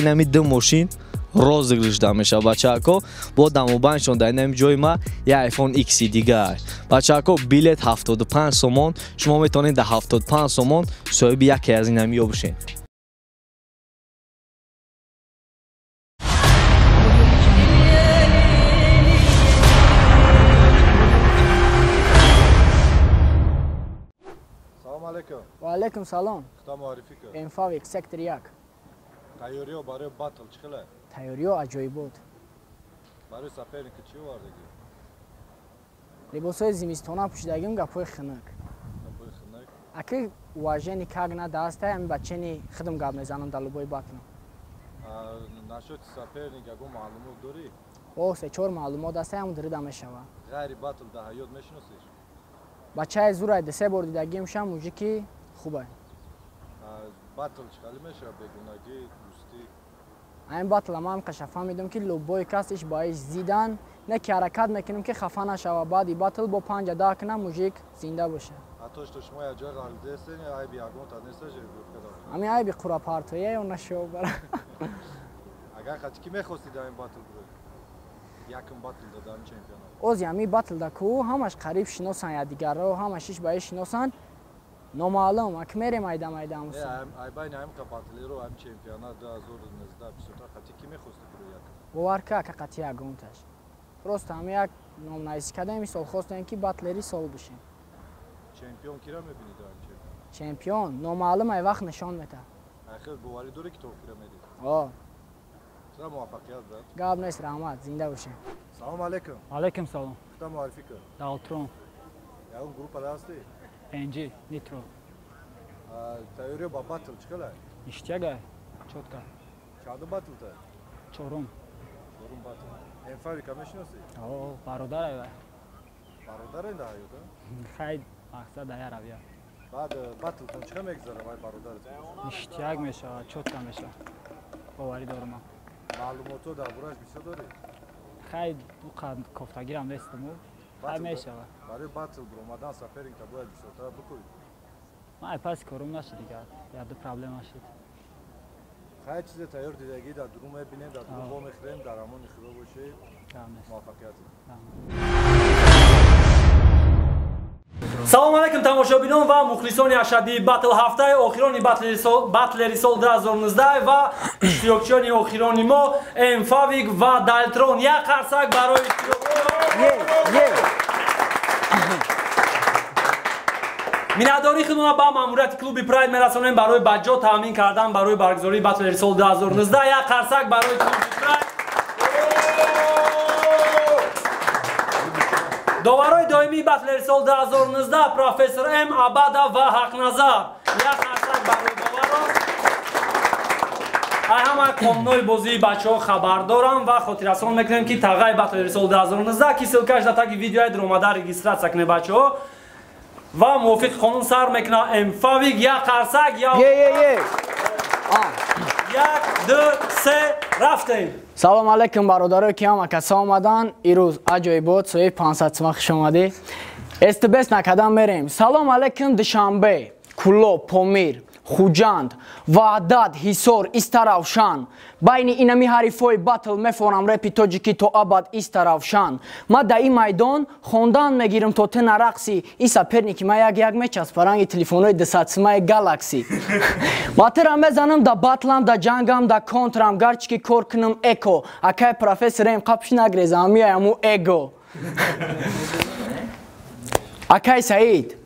инами ду мошин розыгрыш да мешавад бачаако бо дамобандшон дар инами ҷои ма я iphone x дигар бачаако билет 75 сомон шумо метавонед дар 75 сомон соҳиби яке аз инамиё бошед алейкум. Ва алейкум салом. Хто муаррифӣ кунед? Энфавик сектор 1. Тайёриё барои батл чӣ қилад? Тайёриё аҷоибот. Барои соперник чӣ овардагӣ? Либосои зимистона пӯшидагим гапои хинак. Аки уважени кагна даста ами бачени хидм гап мезанам дар лубои батл. Нашоти соперник ягон маълумот дорӣ? О, се чор маълумот аста ам дирида мешава. Ғайри батл дар ҳаёт мешиносиш? бачаи зурай десе бор дидагимшам муҷики хубе батл чикали мешава бегунагӣ дӯстӣ айн батл амам қаша фаҳмидам ки лубои касиш ба иш зидан не ки ҳаракат мекунем ки хафа нашава баъди батл бо панҷа да кунам муҷик зинда боша. Ами айби қурапартоя ё нашо бара агар хати ки мехости дар ин батл якм батл додам чемпионат? Ози ҳами батл да ку ҳамаш қариб шиносан якдигарро ҳамаш иш Noma'lum, Akmerim aydam aydam olsun. Aybayın hem kapatılır o hem çempiyonat da zor nızda bir sürü katı kimi xostu kuru yak? Bu arka kakatı ya guntaj. Просто ҳам як номнаисикадаи мисол хостем ки батлери сол бишем чемпион кира мебинед чемпион номаълум айвақт нишон метаҳ ахир боварӣ доре ки то кира медед о сара муваффақият брат гап нест раҳмат зинда бошем салом алайкум алайкум салом хита муаррифӣ кар даутро ягон группада ҳастед 5 литро. Тайёри ба батл чикала? Иштяга, чотка. Чаду батлта? Чорум. Чорум батл. Эн фабрика мешиноси? О, бародар ава. Бародар ин даҳаё да? Хай, мақсад аяр авия. Баъд э, батлтон чиқа мегузара вай бародаратон? Иштяк мешава, чотка мешава. Боварӣ дорам. Маълумотро дар бораш бисёр дорӣ? Хай, ду қад кофтагирам нестам хай мешава барои батл биромадан соперникта бояд бисёртара бикӯӣ май паси корум нашид дигар яду проблема шид хай чизе тайёр дидагӣ дар дуру мебинем дар дуру вомехӯрем дар амони худо бошед. Муваффақият салому алайкум тамошобинон ва мухлисони ашадии батл ҳафтаи охирони батлери сол 2019 ва иштирокчиёни охирони мо эмфавик ва далтрон як қарсак барои миннатдории худмона ба маъмурияти клуби прайд мерасонем барои баҷо таъмин кардан барои баргузории батлери сол 2019 як қарсак барои клуби прайд доварои доимии батлери сол 2019 профессор м. Абада ва ҳақназар. Як ҳасад барои доваро ай ҳама қонунои бозии бачаҳо хабар дорам ва хотиррасон мекунем ки тағаи батлери сол 2019 ки силкаш дар таги видеои дромада регистратсия кунед бачаҳо ва мувофиқи қонун сар мекуна мфавик як қарсак як ду се рафтем. Салом алейкум бародарои ки ҳама каса омадан ирӯз аҷоибот соҳиби пансадсима хуш омадӣ. Стбс накадан мерем. Салом алейкум душанбе. Кулло помир хуҷанд ваъдат ҳисор иста равшан байни инами ҳарифҳои батл мефонам репи тоҷикӣ то абад иста равшан ма да ин майдон хондан мегирам то тена рақси и саперники. Ма як як мечаспаранги телефонҳои десатсимаи галакси. Матира мезанам да батлам да ҷангам да контрам. Гарчи ки кор кунам эко. Акай профессорем қапш нагрезам миаяму эго. Акай саид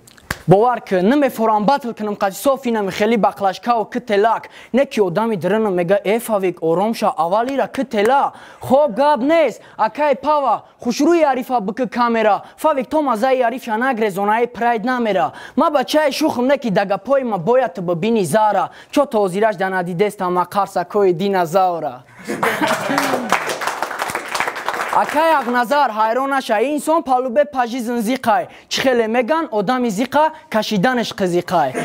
бовар ки намефорам батл кунам қади софи нами хели бақлашкао кителак не ки одами дирана мега эфавик ором ша аввалира китела хоб гап нест акай пава хушрӯи арифа бики камера. Фавик то мазаи арифша нагрезонаи прайд намера. Ма бачаи шухм не ки дагапои ма бояд ту бибини зара. Чо тозираш данадидестама қарсакои динозавра акай ағназар ҳайрон наша инсон палубе пажи зинзиқай. Чӣ хеле меган? Одами зиқа кашиданаш қызиқай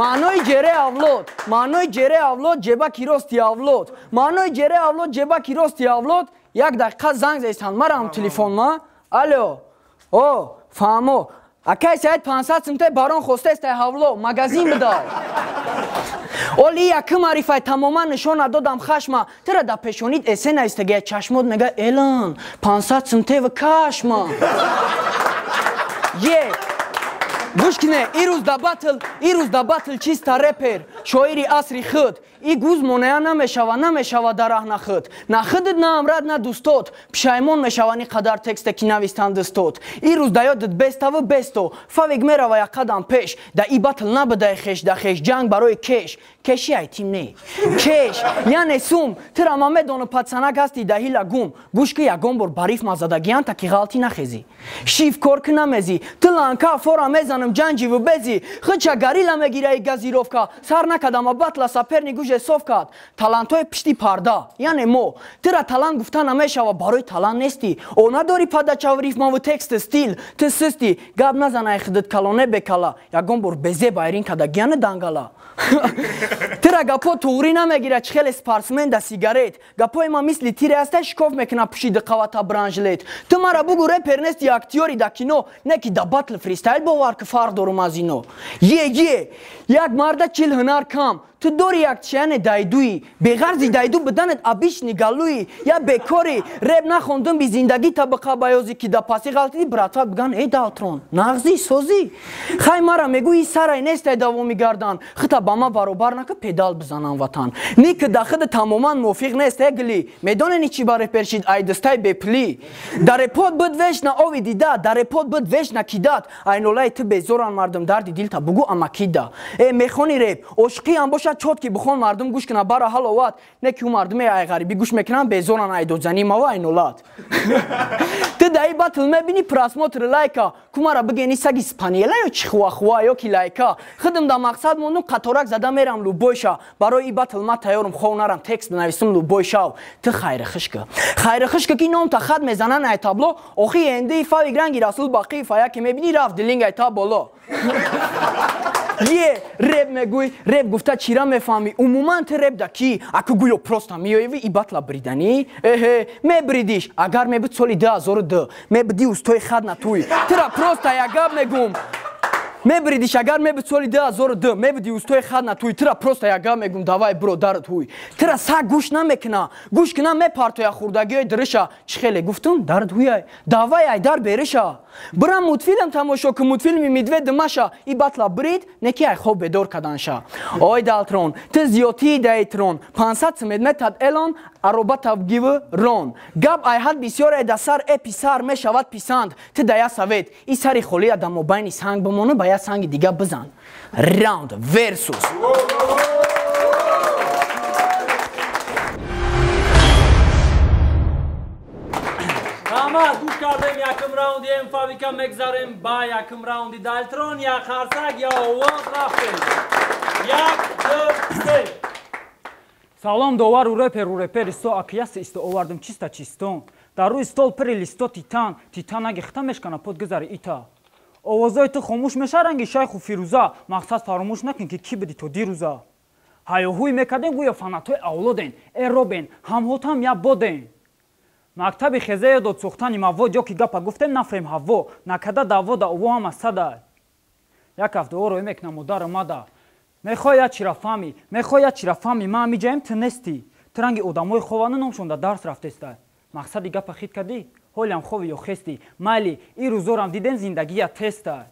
маънои ҷере авлод. Маънои ҷере авлод ҷебаки рости авлод. Маънои ҷере авлод ҷебаки рости авлод. Як дақиқа занг зестан марам телефон ма? Алё о фаҳмо. Акай саид пансад симте барон хостестай ҳавло? Магазин бидав оли якӣ маърифай тамоман нишон надодам хашма тира да пешонид эсе наистагия чашмот нага элан пансад симтева кашма е гӯш кине ирӯз да батл ирӯз да батл чиста репер. Шоири асри худ и гӯз моная намешава намешава дар раҳна худ на худит на амрад на дӯстот пишаймон мешавани қадар тексте ки навистан дӯстот ирӯз да ёдит беставу бесто. Фавик мерава як қадам пеш. Да и батл набудай хеш да хеш. Ҷанг барои кеш քեշի այ թիմնե քեշ նյան էսում թրամամե դոնը փացանագաստի դահիլա գում բուշկիա գոմբոր բարիֆ մազադագյան տա քիղալտինա խեզի շիվ կորքնա մեզի տլանկա ֆորա մեզանում ջանջի վբեզի խչա գարիլա մեգիրայի գազիրովկա սառնակա դամա բատլա սապերնի գուժե սովկա տալանտոյ պշտի փարդա յան էմո թրա տալան գուֆտանա մեշավա բարոյ տալան նեստի օնա դորի փադաչավրիֆ մավը տեքստը ստիլ թսստի գաբնազանայ խդդ կալոնե բեկալա յա գոմբոր բեզե բայրին կադագյանը դանգալա тира гапо туғрӣ намегирад чи хеле спортсмен да сигарет? Гапои ма мисли тире ҳастай шикоф мекунад пушиди қавата бранжлет. Ту мара бугу репер нести актёри да кино не ки да батл фристайл бовар ки фарқ дорум аз ино. Е е як марда чил ҳунар кам ту дори як чаяне дайдуӣ беғарзи дайду биданет абиш нигалуӣ я бекорӣ реп нахондум би зиндагӣ табақа баёзӣ ки да паси ғалтидӣ братва биган эй далтрон нағзӣ созӣ? Хай мара мегӯи сарай нестай давоми гардан. Хита ба ма баробар нака педал бизанам ватан. Ни ки да худи тамоман мувофиқ нест э гилӣ медонени чӣ ба репершид айдистай бепилӣ да репот буд вешна ови дида да репот буд вешна кидат. Айнолаи ту безоран мардум дарди дилта бугу амакида э мехони реп ошиқиам боша чот ки бихон мардум гӯш кунад бара ҳаловат не ки ӯ мардуме ай ғарибӣ гӯш мекунанд безоран айдодзанӣ мава айнолат ту даи батл мебини просмотр лайка кумара бигени саги спаниела ё чи хуахуа ё ки лайка. Худам да мақсад мондум қаторак зада мерам лубойша. Барои и батл ма тайёрам хонарам текст нависум лубойшав. Ту хайрихишка. Хайрихишка ки номта хат мезанан ай табло охи эндаи фавик ранги расул бақии фая ки мебини рафт дилинг ай та боло е реп мегӯй реп гуфта чира мефаҳмӣ умуман ту реп да ки аку гӯё просто меоявӣ и батла бриданӣ эҳе мебридиш агар мебуд соли 2002 мебуди устои хат на туй тира просто як гап мегӯм. Мебридиш агар мебуд соли 2002 мебуди устои хат на туй тира просто як гап мегӯм. Давай биродару туй тира саг гӯш намекуна гӯш куна мепартоя хурдагиҳои дриша чӣ хеле? Гуфтум дар туяй давай айдар бериша бирам мутфилм тамошо ку мутфилми медведи маша и батла брид неки ай хоб бедор каданша ой далтрон ту зиётии дайтрон пансад симедметад элон аробатавгиву рон гап айҳад бисёре да сар э писар мешавад писанд ту дая савет и сари холия да мобайни санг бимона ба я санги дига бизан раунд версус ҳамад гӯш кардем якм раунди мфавика мегзарем ба якм раунди далтрон як харсак я овоз рафтем. Як ду се. Салом довару реперу репер исто акияси исто овардим чиста чистон. Дар рӯи стол пири листо титан. Титанаги хита мешкана под гузари ита? Овозои ту хомӯш меша ранги шайху фирӯза? Мақсад фаромӯш накун ки кӣ буди то дирӯза? Ҳаёҳӯй мекардем гӯё фанатҳои авлоден эробен ҳамҳотам я боден мактаби хезае дод сӯхтани мавод ё ки гапа гуфтем нафрем ҳаво накада даъво да ово ама сада як ҳафтаоро мекна модару мада. Мехоҳ чира фами? Мехоҳ чира фами? Ма амиҷаем ту нестӣ ту ранги одамои ховану номшонда дарс рафтеста. Мақсади гапа хит кардӣ? Ҳолям хове ё хестӣ майли и рӯзорам дидем зиндагия теста.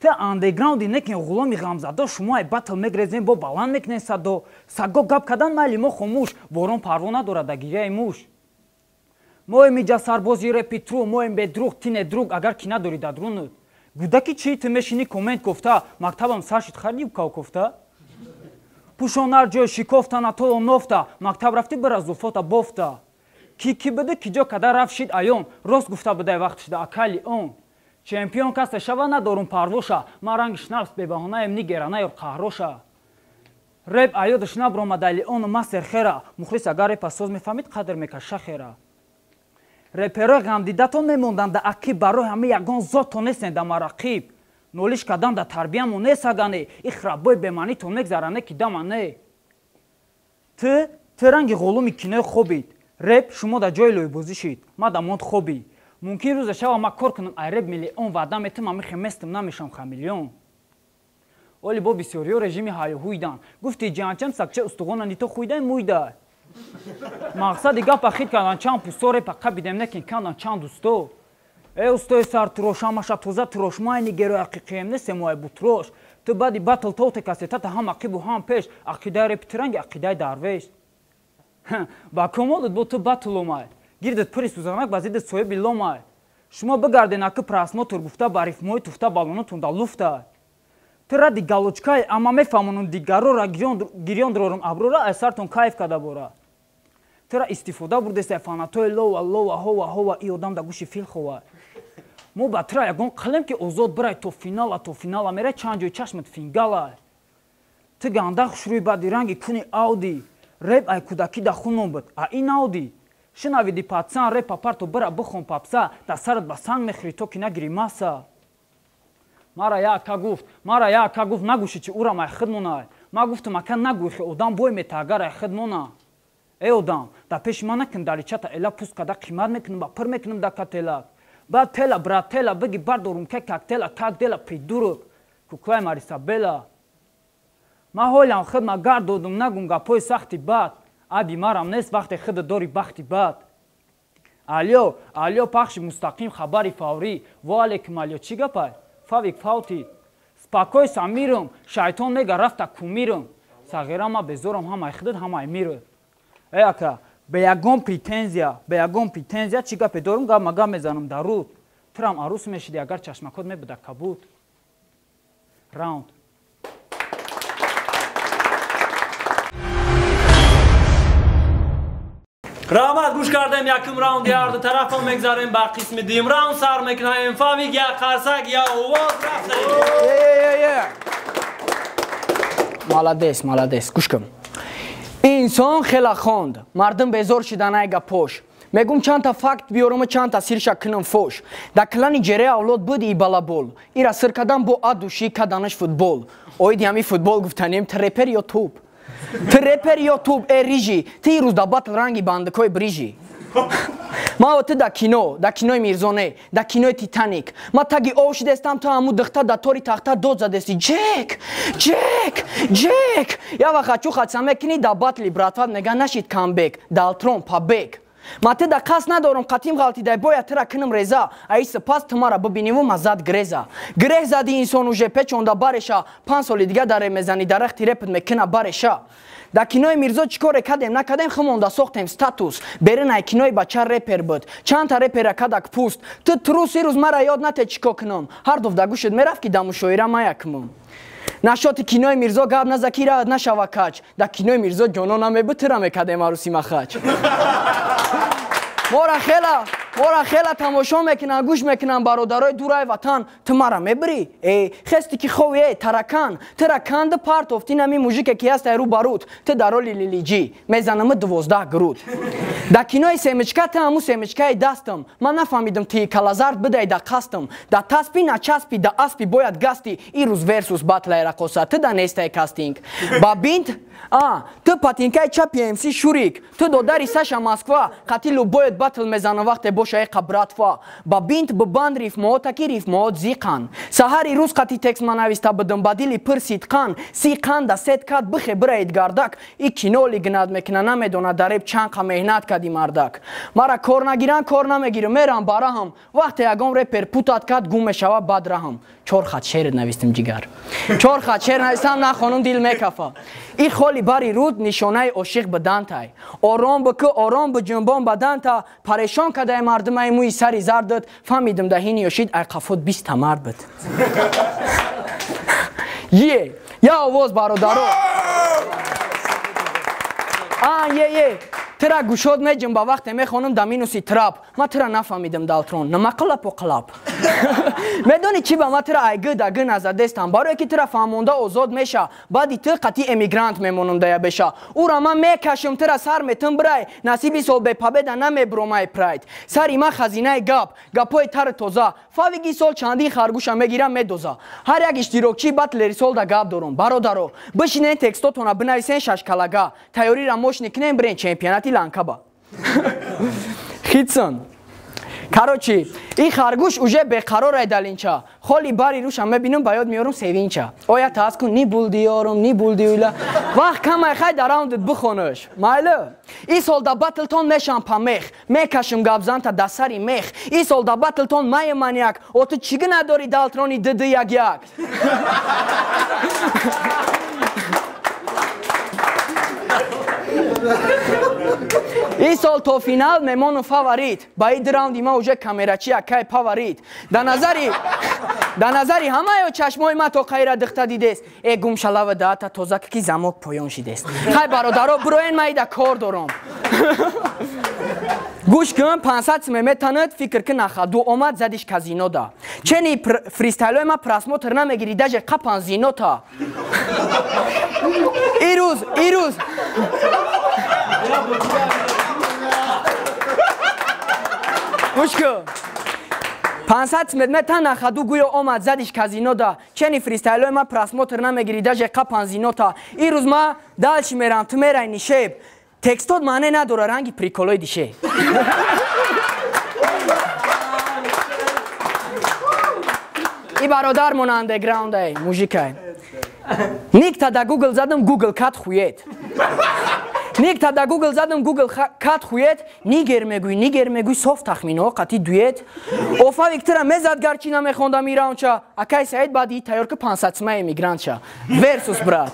Ту андеграунди некин ғуломи ғамзадо шумо ай батл мегрезем бо баланд мекунем садо саго гап кардан майли мо хомӯш. Борон парво надорад да гирияи муш моем иҷа сарбози репи тру моем бедруғ тине друг агар ки надори дадрунут гудаки чи ту мешини комент кофта? Мактабам сар шуд харди кав кофта? Пушонар ҷои шикофта натоло нофта. Мактаб рафти бира зуфота бофта. Ки ки биде ки ҷо када рафт шид аён рост гуфта будай вақт шуда акали он чемпион касе шава надорум парвоша. Ма ранги шнавс бебаҳонаем нигеранаёр қаҳроша. Реп аёдаш набромада леону масер хера. Мухлис агар репа соз мефаҳмид қадр мекаша хера реперои ғамдидатон мемонданда акиб барои ҳама ягон зотон нестен да марақиб. Нолиш кардан да тарбиямо несагане. И храбои бемаънитон мегзаране ки дамане ту ту ранги ғулуми кинои хобид реп шумо да ҷои лӯйбозӣ шид ма да монд хоби мумкин рӯзе шава ма кор кунам. Ай реп миллион ваъда метам ами хеместим намешам хамиллион оли бо бисёриё режими ҳайҳуйдан гуфти ҷанчам сакча устуғонани то хуйдай муйдай мақсади гапа хит кардан чанд пусто репа қабидем некин кандан чанд усто. Э устои сар трош ҳамаша тоза трош майни герои ақиқием не семуай бу трош ту баъди батл тоте касетата ҳам ақибу ҳам пеш ақидаи репитиранги ақидаи дарвеш. Ба комолут бо ту батл омай. Гирдат пури сӯзанак ба зидди соҳиби ломай шумо бигарден аки прасмотур гуфта ба рифмои туфта балонотун да луфта. Ту ради галочкаи ама мефаҳмонум дигарора гирён дурорум аброра ай сартон кайф када бора тура истифода бурдеса фанатои лова лова ҳова ҳова и одам да гӯши фил хова. Мо ба тура ягон қалем ки озод бирай то финала то финала мерай чанд ҷои чашмат фингала. Ту ганда хушрӯи баъди ранги куни ауди. Реп ай кӯдакӣ да хуном буд. А ин ауди? Шинавиди патсан реп папарто бира бихон папса да сарат ба санг мехӯри то ки нагири маса. Мара яка гуфт мара яка гуфт нагӯши чи ура май хидмонай ма гуфтам ака нагӯхи одам бой мета агарай хидмона эй одам да пеши ман накун даричата эла пуст када қимат мекунам ба пир мекунам да кателак баъд тела брат тела биги бардорум ке как тела как дела придурок куклай марисабела ма ҳолам хидма гар додум нагум гапҳои сахти бад. Аби марам нест вақте хида дори бахти бад. Алё алё пахши мустақим хабари фаврӣ. Во алейкум алё чӣ гапай? Фавик фавти. Спокойса мирум шайтон нега рафта кумирум сағирама безорам ҳамай хидат ҳамай мирӯ эй ака ба ягон претензия ба ягон претензия чӣ гапе? Дорум гап ма гап мезанам дар руд турам арӯс мешиди агар чашмакот мебуда кабуд раунд. Раҳмат гӯш кардем якум раунди ҳарду тарафо мегзарем ба қисми дуюм раунд сар мекунаем фавик як қарсак я овоз рафта молодец молодец гӯш кун инсон хела хонд мардум безор шиданай гапош мегум чандта факт биёруму чандта сирша кунам фош да клани ҷере авлод буди и балабол ира сир кадан бо адуши каданаш футбол оиди ҳами футбол гуфтанем трепер ё туб трепер ё туб э рижи ти ирӯз да батл ранги бандикои брижи ма ты да кино да кинои мирзоне да кинои титаник ма таги ов шидестам то ҳаму дихта да тори тахта дод задести ҷек ҷек ҷек я вақт ачу хадса мекини да батли братва мега нашид камбек далтрон пабек ма ты да қасд надорам қатим ғалтидай бояд тира кунам реза. Аи сипас ты мара бибиниву мазад греза. Греҳ зади инсон уже печонда бареша. Панҷ соли дига даре мезани дарахти репт мекина бареша. Дар кинои мирзо чӣ коре кардем накардем химонда сохтем? Статус. Беринай кинои бача репер буд. Чандта репера кадак пуст. Ту трус ирӯз мара ёд нате чӣ ко кунам ҳар доф да гӯшет мерафт ки да мушоира маякмум нашоти кинои мирзо гап назакира нашава кач да кинои мирзо ҷоно намебуд тира мекардем арӯси махач мора хела мора хела тамошо мекунам гӯш мекунам бародарои дураи ватан. Ту мара мебирӣ э хести ки хови э таракан. Тараканди партов ти нами мужике ки ҳастай рӯ барут ту дар роли лилиҷӣ. Мезанаму дувоздаҳ груд дар кинои семичка ту ҳаму семичкаи дастам. Ман нафаҳмидам ти калазард бидай да қастам. Да таспи начаспи да аспи бояд гасти. Ирӯз версус батлай рақоса ту да нестай кастинг. Ба бинт а ту патинкаи чапи мс шурик. Ту додари саша москва қатилу бояд батл мезанам вақте бошае қабратва ба бинт бубанд рифмоот таки рифмоот зиқан саҳари рӯз қати текст ма нависта будам ба дили пир сидқан сиқан да сет кад бихе бираид гардак и киноли гнад мекуна намедонад дареб чанқа меҳнат кади мардак мара кор нагиран кор намегирам мерам ба раҳам вақте ягон репер путат кад гум мешава бад раҳам чор хат шер навистим ҷигар чор хат шер навистам на хонум дил мекафа и холи бари руд нишонаи ошиқ бидантай ором бикӯ ором биҷунбон баданта парешон кадаи мардумаи мӯи сари зардат фаҳмидам да ҳин ёшид айқафот биста мард буд е я овоз бародаро. А е е тира гӯшод меҷим ба вақте мехонам да минуси трап. Ма тира нафаҳмидам далтрон нама қилапу қилап медонӣ чӣ ба ма тира айгӣ да гӣ назадестам барое ки тира фаҳмонда озод меша баъди ту қатъи эмигрант мемонам да ябеша ура ма мекашам тира сар метум бирай. Насиби сол бе победа намебромай прайд. Сари ма хазинаи гап гапҳои тари тоза фавиги сол чандин харгӯша мегирам медоза ҳар як иштирокчӣ батлери сол да гап дорум. Бародаро бишинен текстотона бинависен шашкалага тайёрира мошни кунем бирен чемпионати ланкаба. Хитсон карочи и харгӯш уже беқарорай далинча холи бари рӯша мебинам ба ёд меорам севинча оя таз кун ни булдиёрум ни булдиюла вақт камай хай дар раундит бихонӯш майло и солда батлтон мешампа мех мекашм гапзанта да сари мех. И солда батлтон мае маньяк. О ту чигӣ надори далтрони дд як як? Ha ha ha! ин сол то финал меҳмону фаворит. Ба ин раунди ма уже камерачия кай паварит да назари да назари ҳамаё чашмои ма то қайра дихта дидест. Э гумшалава даата тозакаки замок поён шидест. Хай бародаро бироен ма ида кор дорам гӯш кун 500 меметанад фикр кин аха дуомад задиш казинода чени фристайлои ма просмотр намегири даже қапан зинота? гӯш кӯ 500 медмета на хаду гӯё омад задиш казинода. Чени фристайлои ма просмотр намегирида жеқа панзинота. Ирӯз ма далши мерам ту мерай нишеб. Текстот маъне надора ранги приколои дише и бародар мон андеграундай мужикай никта да гугл задам гугл кат хуед никта да гугл задам гугл кат хуед нигер мегӯй нигер мегӯй соф тахминҳо қати дуед. Офа виктора мезад гарчи намехондам ин раунча акай саид баъди тайёрка пансатсмаи мигрантша. Версус брат.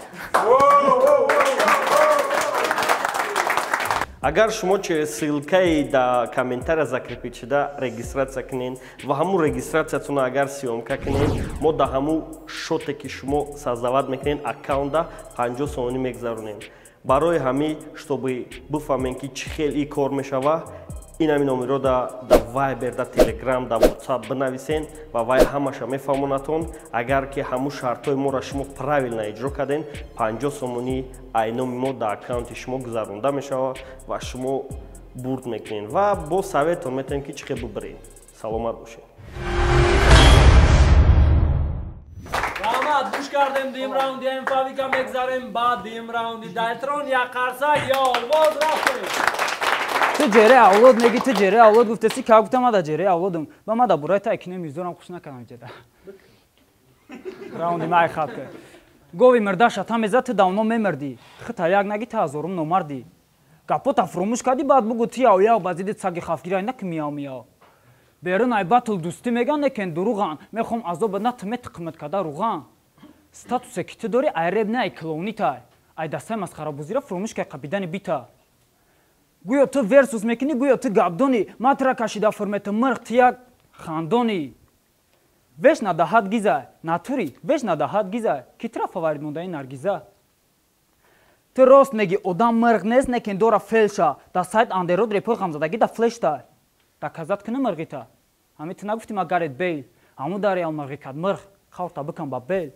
Агар шумо силкаи да комментария закрепит шуда регистратсия кунед ва ҳамун регистратсиятуна агар сиёмка кунед мо да ҳамун шоте ки шумо саздават мекунед аккаунта 50 сони мегзаронем барои ҳамин чтобы бифаҳмем ки чӣ хел и кор мешава ин ҳамин номеро да вайбер да телеграм да ватсап бинависен ва вай ҳамаша мефаҳмонатон агар ки ҳамун шартҳои моро шумо правилно иҷро карден панҷоҳ сомонӣ айноми мо да аккаунти шумо гузаронда мешава ва шумо бурд мекунед. Ва бо советон метавем ки чӣ хел бибиред. Саломат бошед гӯш кардем дим раунди эмфавика мегзарем. Ба дим раунди дайтрон як қарсак ё олвоз рафтем. Ту ҷераи авлод меги ту ҷераи авлод гуфтеси ка гуфта мада ҷераи авлодам. Ба мада бурай та кино мизорам хуш накардам ҷеда раунди май кард гови мирдаша та меза ту давно мемирдӣ хита як наги та ҳазорум номардӣ. Гапота фурӯмӯш кардӣ баъд бугу ти яв яв ба зидди цаги хафгирай на ки мияв мияв берун ай батл дӯстӣ меган некен дуруған. Мехом азоба на ту метиқимат када руған статусе ки ту дорӣ ай реб на ай клоунитай ай дастаи масхарабозира фурӯмӯш кай қабидани бита. Гӯё ту версус мекунӣ гӯё ту гапдонӣ матра кашида фурмета мирх ту як хандонӣ веш надаҳад гиза натури веш надаҳад гиза ки тра фаварид мондаи наргиза. Ту рост меги одам мирх нест некен дора фелша. Да сайт андерод репои ғамзадагӣ да флешта. Да казат куна мирғита? Ҳами ту нагуфти ма гарет бейл. Ҳаму да реал мирғи кад мирх хаврта бикам ба бел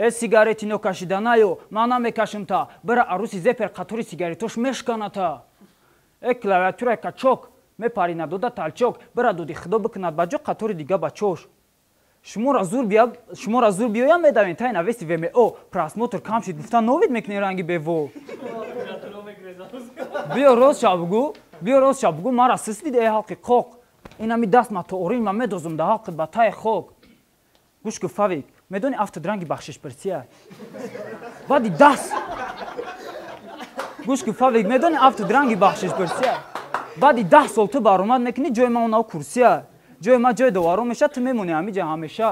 э сигарети нокашида наё ман намекашим та бира арӯси зепер қатори сигаретош мешканата. Э клавиатураи качок мепарина дода талчок бира доди худо бикунад ба ҷо қатори дига ба чош. Шуморо зур биёям медавен тай навести вмо просмотр кам шид гуфта новид мекунӣ ранги бево биё рост шабгу биё рост шабгу мара сисдид э ҳалқи қоқ инами даст ма то орин ма медозум да ҳалқит ба таи хок гӯш гу фавик медони автод ранги бахшишпирсия баъди даст гӯш ки фавик медони автод ранги бахшишпирсия баъди даҳ сол ту баромад мекунӣ ҷои ма онав курсия? Ҷои ма ҷои доварон меша ту мемонӣ ҳамиҷа ҳамеша.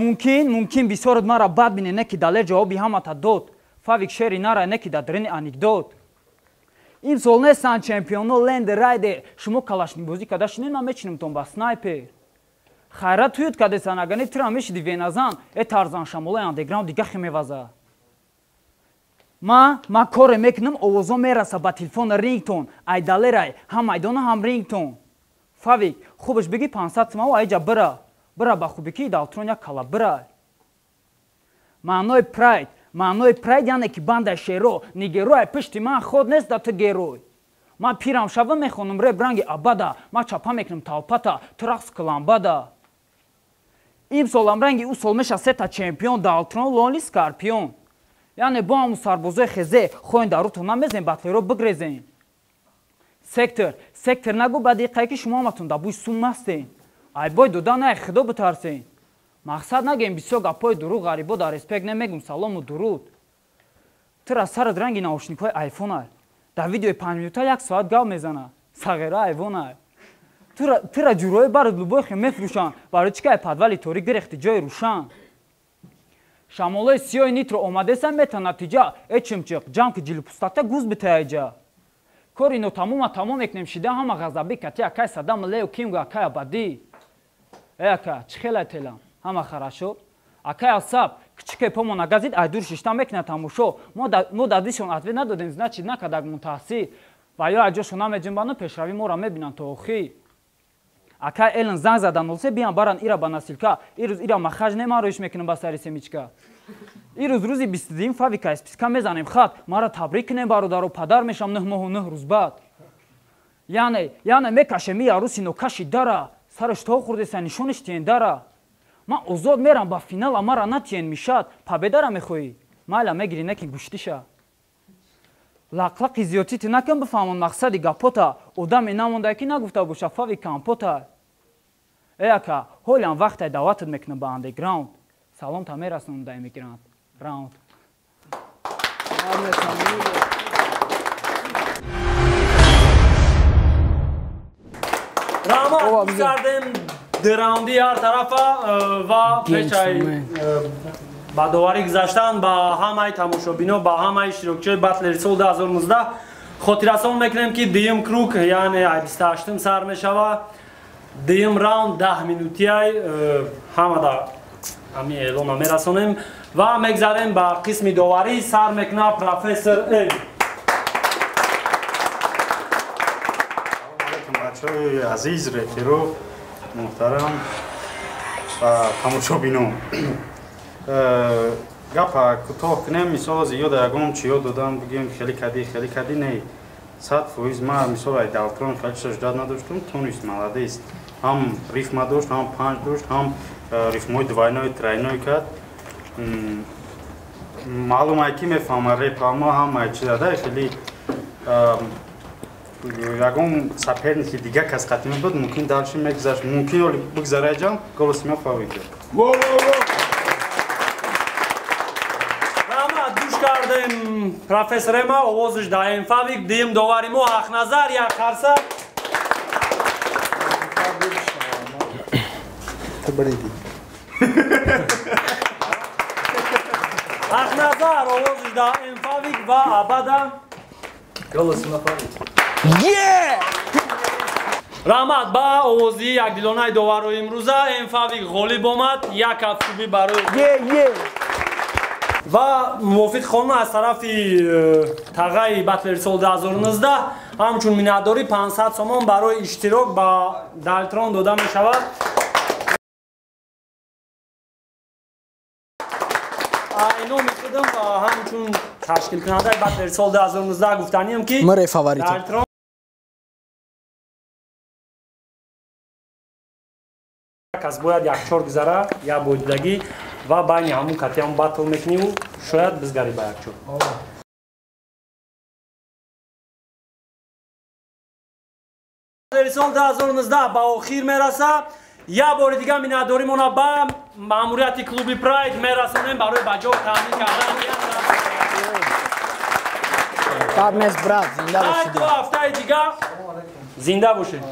Мумкин мумкин бисёрот мара бад бине не ки далер ҷавоби ҳамата дод. Фавик шери нара не ки да дрини анекдот имсол нестан чемпионо ленд райде. Шумо калашнибозӣ када шинед ман мечинамтон ба снайпер хайрат туюд кадесан агани тира мешиди веназан э тарзан шамолаи андеграунд дигахи меваза ма ма коре мекунам овозо мераса ба телефон рингтон айдалерай ҳам майдона ҳам рингтон. Фавик хубаш биги пансад симау айҷа бира бира ба хубики далтрон як кала бира маънои прайд маънои прайд яне ки бандаи шеро нигерои пишти ман ход нест да ту герой ман пирам шава мехонам реб ранги абада ма чапа мекунам талпата ту рақс каламбада имсолам ранги ӯ сол меша сета чемпион далтрон лонли скорпион. Яъне бо ҳамун сарбозои хезе хоин дарутон намезем батлеро бигрезем. Сектор сектор нагу ба диққае ки шумо ҳаматон да бӯи сум мастен айбой дода нае худо битарсен мақсад нагем бисёр гапҳои дуруғ ғарибо дар респект намегум салому дуруд. Тира сарат ранги наушникҳои айфона дар видеои панҷ минута як соат гап мезана сағира айвона тира ҷурое барад лубои хе мефурӯшанд барои чӣ ки ай подвали торик дирехти ҷои рӯшан. Шамолои сиёи нитро омадеса мета натиҷа. Эчимчиқ ҷам ки ҷилипустата гуз битаяҷа кори нотамома тамом мекунем шида ҳама ғазаби кати акай садам лео кингу акай абадӣ. Э ака чӣ хелай телам? Ҳама харашо? Акай асаб кичике помо нагазид айдур шишта мекунад тамошо. Мо дадишон ответ надодем значит накадаг мутаҳсир ва ё аҷошо намеҷимбану пешравӣ моро мебинанд то охир акай элен занг зада нолсе биям баран ира ба насилка ирӯз ира махаҷ не ман роиш мекунем ба сари семичка. Ирӯз рӯзи бистдуюм фавика списка мезанем. Хат мара табрик кунем бародаро падар мешам нӯҳ моҳу нӯҳ рӯз баъд яъне яъне мекашем и арӯси нокаши дара. Сараш то хӯрдеса нишониш тиен дара. Ман озод мерам ба финал а мара натиен мишад победара мехоҳӣ майла мегирӣ не ки гӯштиша лақлақи зиёдтити накун бифаҳмон мақсади гапота. Одаме намонда ки нагуфта боша фави кампота э ака ҳолиам вақте даъватат мекунам ба андеграунд. Салом та мерасонам да эмигрант раунд. Раҳмат кардем драунди ҳар тарафа э, ва пешай э, ба доварӣ гузаштан ба ҳамаи тамошобино ба ҳамаи иштирокчиҳои батлери соли 2019 хотиррасон мекунем ки дуюм круг яъне 28 сар мешавад дуюм раунд даҳ минутияй э, ҳамада ҳамин эълона мерасонем ва мегзарем ба қисми доварӣ сар мекуна профессор эл. Бачаҳои азиз рефиро муҳтарам ва тамошобинон Э, гапа кӯтоҳ кунем мисол зиёда ягон чиё додам бигӯем хеле кадӣ хеле кадӣ не сад фоиз ма мисол ай далтрон хеле саждат надоштум тонист маладес ҳам рифма дошт ҳам панҷ дошт ҳам э, рифмои двайной трайной кард маълум ай ки мефаҳма репама ҳам ай чизада хеле ягон саперники дига кас қатӣ мебуд мумкин далши мегузашт? Мумкин оли бигзараҷам голоси ма фавида кардем. Профессор ма овозиш даем фавик дим довари мо ҳақназар як харса ҳақназар овозиш даем фавик ва абада. Раҳмат ба овози якдилонаи доварҳои имрӯза эмфавик ғолиб омад як афсуби барои ва мувофиқ хонум аз тарафи э, тағаи батлери соли 2019 ҳамчун миннатдорӣ 500 сомон барои иштирок ба далтрон дода мешавад эълон мекунам ва ҳамчун ташкилкунандаи батлери соли 2019 гуфтаниям ки далтрон кас бояд якчор гузара як бодидагӣ ва байни ҳамун катиам батл мекуниву. Шояд бизгари ба якчор. Соли 2019 ба охир یک بار دیگه مناداریمون را به ماموریت کلوب پراید میرسونیم برای بجا و تامین کردن تبریز براد زنده باشید دو هفته دیگه زنده باشید